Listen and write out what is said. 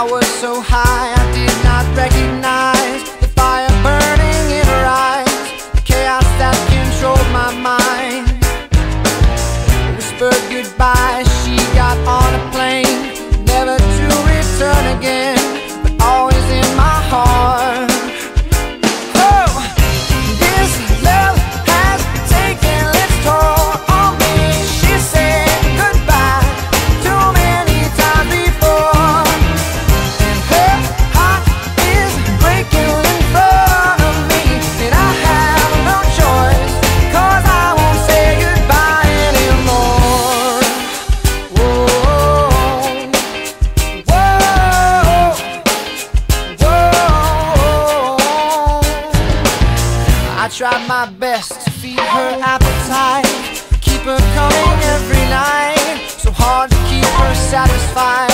I was so high I did not recognize try my best to feed her appetite. Keep her coming every night. So hard to keep her satisfied.